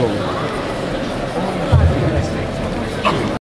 però